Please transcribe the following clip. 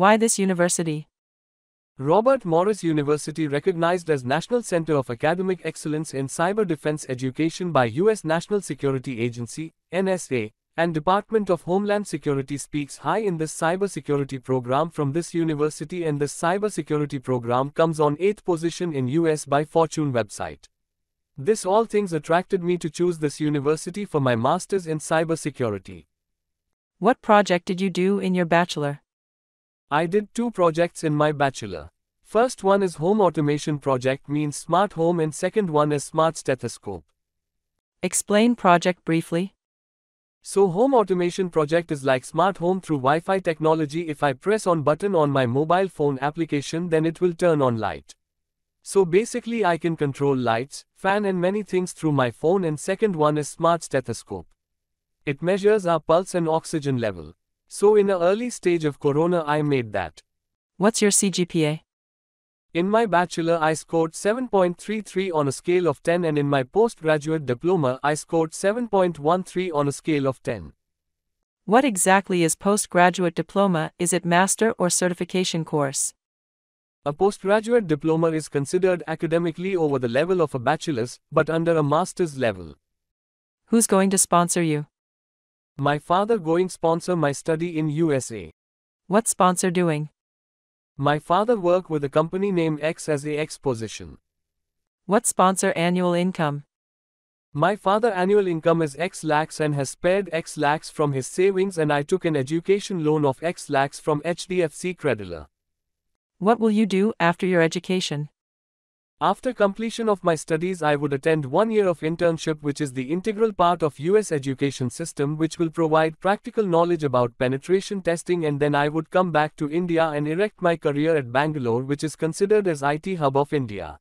Why this university? Robert Morris University recognized as National Center of Academic Excellence in Cyber Defense Education by U.S. National Security Agency, NSA, and Department of Homeland Security speaks high in this cybersecurity program from this university and this cybersecurity program comes on 8th position in US by Fortune website. This all things attracted me to choose this university for my masters in cybersecurity. What project did you do in your bachelor? I did two projects in my bachelor. First one is home automation project means smart home and second one is smart stethoscope. Explain project briefly. So home automation project is like smart home through Wi-Fi technology if I press on button on my mobile phone application then it will turn on light. So basically I can control lights, fan and many things through my phone and second one is smart stethoscope. It measures our pulse and oxygen level. So in a early stage of corona I made that. What's your CGPA? In my bachelor I scored 7.33 on a scale of 10 and in my postgraduate diploma I scored 7.13 on a scale of 10. What exactly is postgraduate diploma? Is it master or certification course? A postgraduate diploma is considered academically over the level of a bachelor's, but under a master's level. Who's going to sponsor you? My father going sponsor my study in USA. What sponsor doing? My father work with a company named X as a X position. What sponsor annual income? My father annual income is X lakhs and has spared X lakhs from his savings and I took an education loan of X lakhs from HDFC Credila. What will you do after your education? After completion of my studies I would attend one year of internship which is the integral part of US education system which will provide practical knowledge about penetration testing and then I would come back to India and erect my career at Bangalore which is considered as IT hub of India.